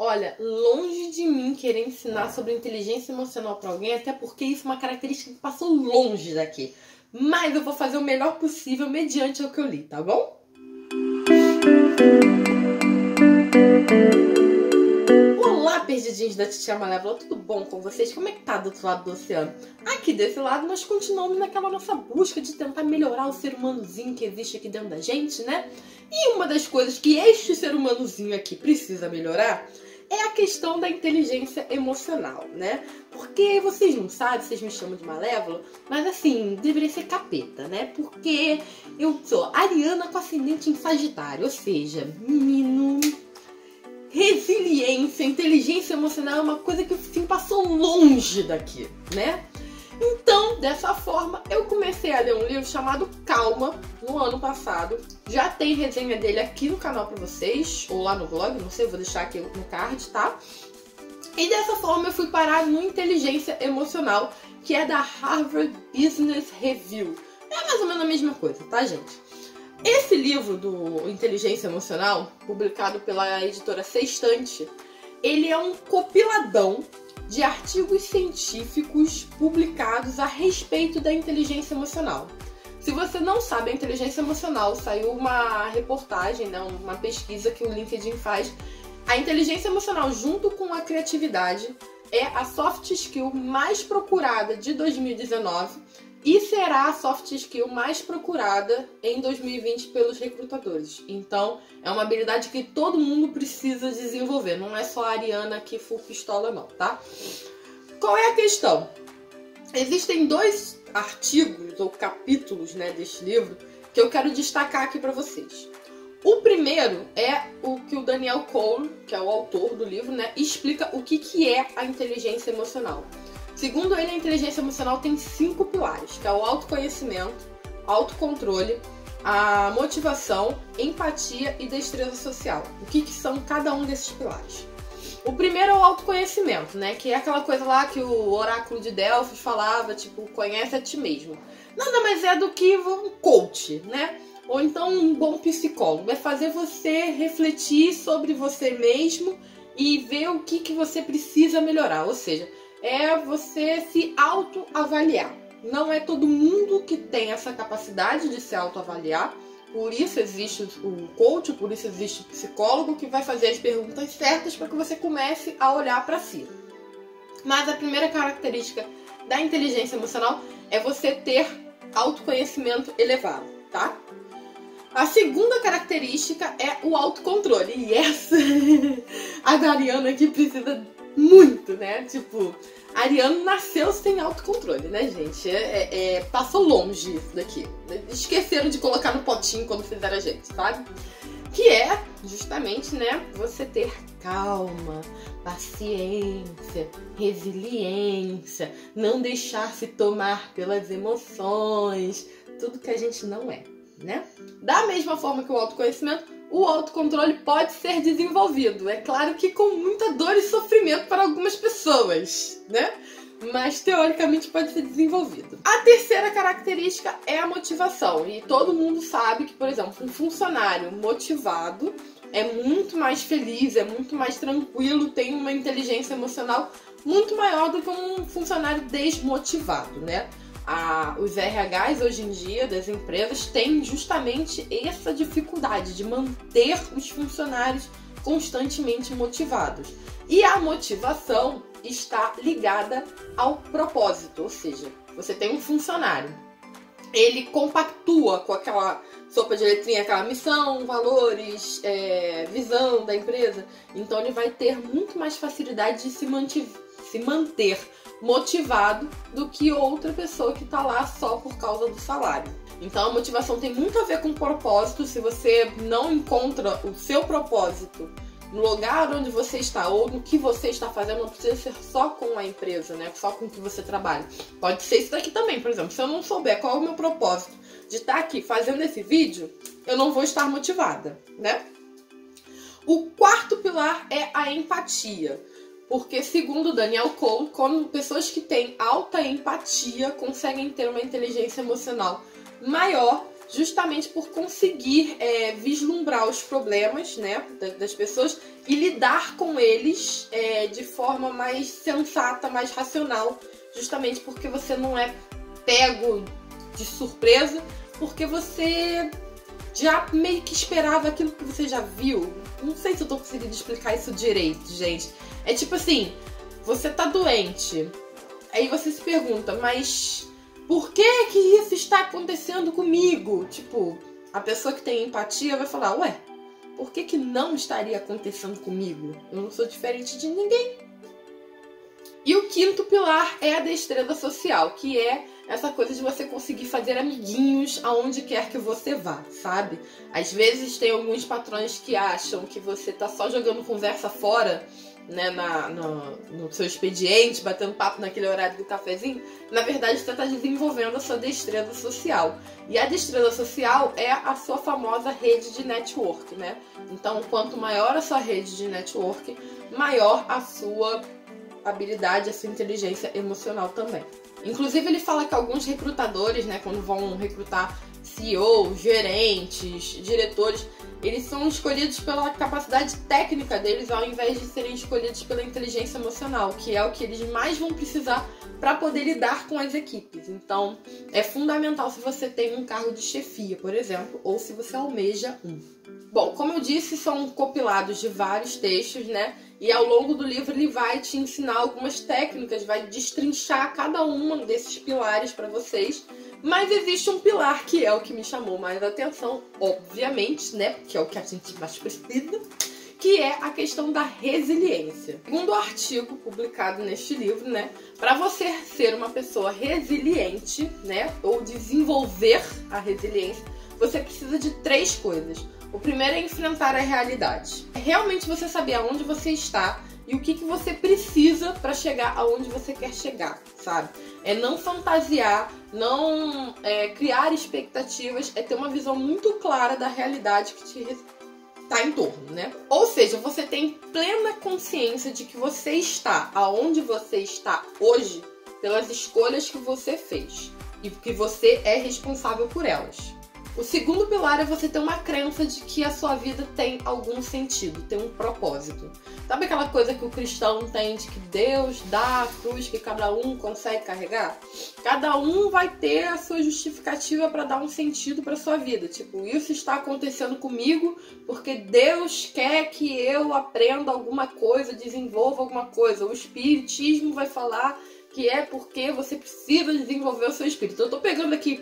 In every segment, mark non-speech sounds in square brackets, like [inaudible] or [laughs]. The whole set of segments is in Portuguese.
Olha, longe de mim querer ensinar sobre inteligência emocional para alguém, até porque isso é uma característica que passou longe daqui. Mas eu vou fazer o melhor possível mediante o que eu li, tá bom? Olá, perdidinhos da Titia Malévola, tudo bom com vocês? Como é que tá do outro lado do oceano? Aqui desse lado, nós continuamos naquela nossa busca de tentar melhorar o ser humanozinho que existe aqui dentro da gente, né? E uma das coisas que este ser humanozinho aqui precisa melhorar é a questão da inteligência emocional, né? Porque vocês não sabem, vocês me chamam de malévolo, mas assim, deveria ser capeta, né? Porque eu sou ariana com ascendente em Sagitário, ou seja, menino. Resiliência, inteligência emocional é uma coisa que assim, passou longe daqui, né? Então, dessa forma, eu comecei a ler um livro chamado Calma no ano passado. Já tem resenha dele aqui no canal para vocês, ou lá no blog, não sei, vou deixar aqui no card, tá? E dessa forma eu fui parar no Inteligência Emocional, que é da Harvard Business Review. É mais ou menos a mesma coisa, tá, gente? Esse livro do Inteligência Emocional, publicado pela editora Sextante, ele é um copiladão de artigos científicos publicados a respeito da inteligência emocional. Se você não sabe a inteligência emocional, saiu uma reportagem, né, uma pesquisa que o LinkedIn faz. A inteligência emocional, junto com a criatividade, é a soft skill mais procurada de 2019 e será a soft skill mais procurada em 2020 pelos recrutadores. Então, é uma habilidade que todo mundo precisa desenvolver, não é só a Ariana que full pistola não, tá? Qual é a questão? Existem dois artigos ou capítulos, né, deste livro que eu quero destacar aqui para vocês. O primeiro é o que o Daniel Cole, que é o autor do livro, né, explica o que, que é a inteligência emocional. Segundo ele, a inteligência emocional tem cinco pilares, que é o autoconhecimento, autocontrole, a motivação, empatia e destreza social. O que, que são cada um desses pilares? O primeiro é o autoconhecimento, né? Que é aquela coisa lá que o oráculo de Delfos falava, tipo, conhece a ti mesmo. Nada mais é do que um coach, né? Ou então um bom psicólogo. Vai fazer você refletir sobre você mesmo e ver o que, que você precisa melhorar. Ou seja, é você se autoavaliar. Não é todo mundo que tem essa capacidade de se autoavaliar. Por isso existe o coach, por isso existe o psicólogo que vai fazer as perguntas certas para que você comece a olhar para si. Mas a primeira característica da inteligência emocional é você ter autoconhecimento elevado, tá? A segunda característica é o autocontrole. E essa [laughs] a Dariana aqui precisa muito, né? Tipo, Ariano nasceu sem autocontrole, né, gente? É, é, é, passou longe isso daqui. Esqueceram de colocar no potinho quando fizeram a gente, sabe? Que é, justamente, né, você ter calma, paciência, resiliência, não deixar se tomar pelas emoções, tudo que a gente não é, né? Da mesma forma que o autoconhecimento, o autocontrole pode ser desenvolvido. É claro que com muita dor e sofrimento para algumas pessoas, né? Mas teoricamente pode ser desenvolvido. A terceira característica é a motivação. E todo mundo sabe que, por exemplo, um funcionário motivado é muito mais feliz, é muito mais tranquilo, tem uma inteligência emocional muito maior do que um funcionário desmotivado, né? A, os RHs hoje em dia das empresas têm justamente essa dificuldade de manter os funcionários constantemente motivados. E a motivação está ligada ao propósito, ou seja, você tem um funcionário, ele compactua com aquela sopa de letrinha, aquela missão, valores, é, visão da empresa, então ele vai ter muito mais facilidade de se, se manter motivado do que outra pessoa que está lá só por causa do salário. Então a motivação tem muito a ver com propósito. Se você não encontra o seu propósito no lugar onde você está ou no que você está fazendo, não precisa ser só com a empresa, né? Só com o que você trabalha. Pode ser isso daqui também, por exemplo. Se eu não souber qual é o meu propósito de estar aqui fazendo esse vídeo, eu não vou estar motivada, né? O quarto pilar é a empatia. Porque, segundo Daniel Cole, pessoas que têm alta empatia conseguem ter uma inteligência emocional maior justamente por conseguir é, vislumbrar os problemas né, das pessoas e lidar com eles é, de forma mais sensata, mais racional, justamente porque você não é pego de surpresa, porque você já meio que esperava aquilo que você já viu. Não sei se eu tô conseguindo explicar isso direito, gente. É tipo assim, você tá doente, aí você se pergunta, mas por que que isso está acontecendo comigo? Tipo, a pessoa que tem empatia vai falar, ué, por que que não estaria acontecendo comigo? Eu não sou diferente de ninguém. E o quinto pilar é a destreza social, que é essa coisa de você conseguir fazer amiguinhos aonde quer que você vá, sabe? Às vezes tem alguns patrões que acham que você tá só jogando conversa fora né, na, no, no, seu expediente, batendo papo naquele horário do cafezinho, na verdade você está desenvolvendo a sua destreza social. E a destreza social é a sua famosa rede de network, né? Então, quanto maior a sua rede de network, maior a sua habilidade, a sua inteligência emocional também. Inclusive, ele fala que alguns recrutadores, né, quando vão recrutar CEOs, gerentes, diretores, eles são escolhidos pela capacidade técnica deles ao invés de serem escolhidos pela inteligência emocional, que é o que eles mais vão precisar para poder lidar com as equipes. Então, é fundamental se você tem um cargo de chefia, por exemplo, ou se você almeja um. Bom, como eu disse, são compilados de vários textos, né? E ao longo do livro ele vai te ensinar algumas técnicas, vai destrinchar cada um desses pilares para vocês mas existe um pilar que é o que me chamou mais atenção, obviamente, né? Que é o que a gente mais precisa, que é a questão da resiliência. Segundo o artigo publicado neste livro, né, para você ser uma pessoa resiliente, né, ou desenvolver a resiliência, você precisa de três coisas. O primeiro é enfrentar a realidade. É realmente você saber aonde você está e o que, que você precisa para chegar aonde você quer chegar, sabe? É não fantasiar, não é, criar expectativas, é ter uma visão muito clara da realidade que te está em torno, né? Ou seja, você tem plena consciência de que você está aonde você está hoje pelas escolhas que você fez e que você é responsável por elas. O segundo pilar é você ter uma crença de que a sua vida tem algum sentido, tem um propósito. Sabe aquela coisa que o cristão tem de que Deus dá a cruz que cada um consegue carregar? Cada um vai ter a sua justificativa para dar um sentido para sua vida. Tipo, isso está acontecendo comigo porque Deus quer que eu aprenda alguma coisa, desenvolva alguma coisa. O espiritismo vai falar que é porque você precisa desenvolver o seu espírito. Eu tô pegando aqui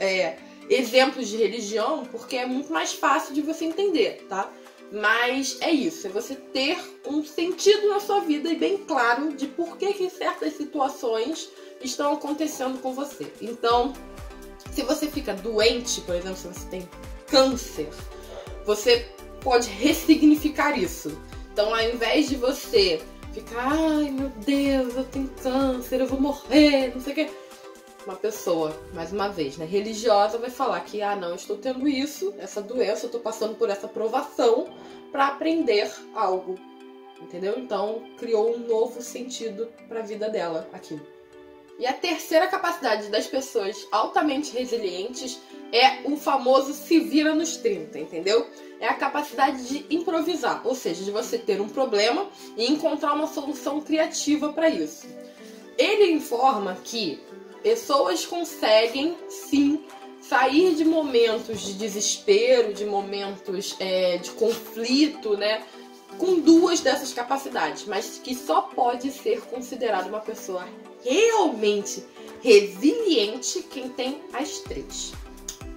é, exemplos de religião, porque é muito mais fácil de você entender, tá? Mas é isso, é você ter um sentido na sua vida e bem claro de por que, que certas situações estão acontecendo com você. Então, se você fica doente, por exemplo, se você tem câncer, você pode ressignificar isso. Então, ao invés de você ficar, ai meu Deus, eu tenho câncer, eu vou morrer, não sei o quê uma pessoa, mais uma vez, né, religiosa vai falar que ah, não, estou tendo isso, essa doença, estou passando por essa provação para aprender algo. Entendeu? Então, criou um novo sentido para a vida dela aquilo. E a terceira capacidade das pessoas altamente resilientes é o famoso se vira nos 30, entendeu? É a capacidade de improvisar, ou seja, de você ter um problema e encontrar uma solução criativa para isso. Ele informa que pessoas conseguem sim sair de momentos de desespero, de momentos é, de conflito, né? Com duas dessas capacidades, mas que só pode ser considerada uma pessoa realmente resiliente quem tem as três.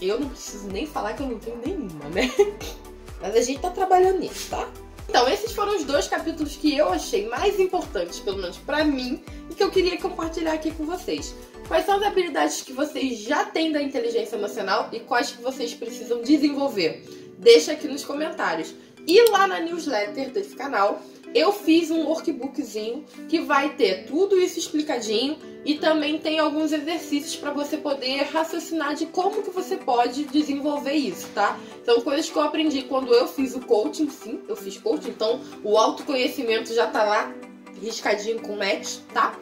Eu não preciso nem falar que eu não tenho nenhuma, né? [laughs] Mas a gente tá trabalhando nisso, tá? Então, esses foram os dois capítulos que eu achei mais importantes, pelo menos para mim, e que eu queria compartilhar aqui com vocês. Quais são as habilidades que vocês já têm da inteligência emocional e quais que vocês precisam desenvolver? Deixa aqui nos comentários. E lá na newsletter desse canal, eu fiz um workbookzinho que vai ter tudo isso explicadinho e também tem alguns exercícios para você poder raciocinar de como que você pode desenvolver isso, tá? São coisas que eu aprendi quando eu fiz o coaching, sim, eu fiz coaching, então o autoconhecimento já tá lá riscadinho com match, tá?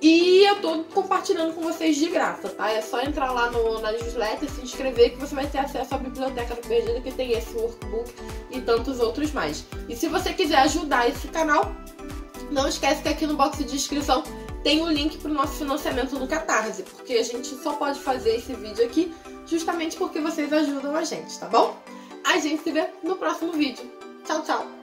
E eu tô compartilhando com vocês de graça, tá? É só entrar lá no, na newsletter, se inscrever que você vai ter acesso à biblioteca do Perdido que tem esse workbook e tantos outros mais. E se você quiser ajudar esse canal, não esquece que aqui no box de descrição tem o link para o nosso financiamento no Catarse, porque a gente só pode fazer esse vídeo aqui justamente porque vocês ajudam a gente, tá bom? A gente se vê no próximo vídeo. Tchau, tchau!